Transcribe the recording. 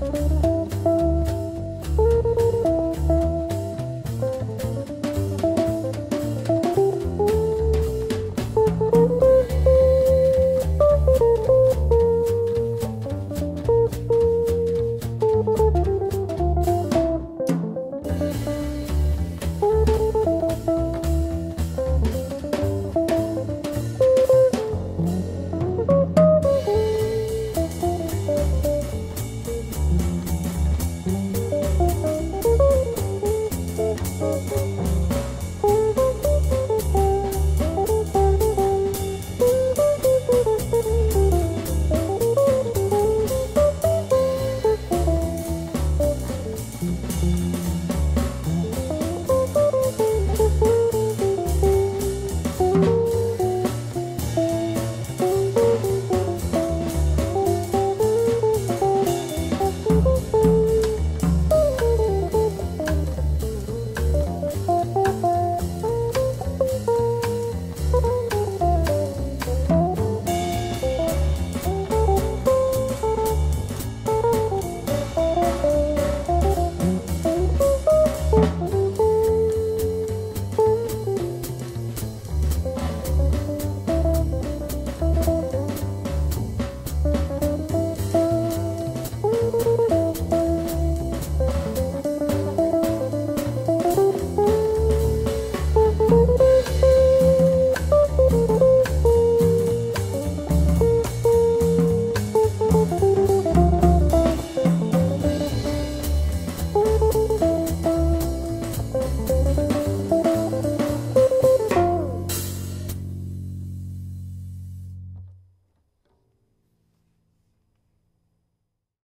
Bye.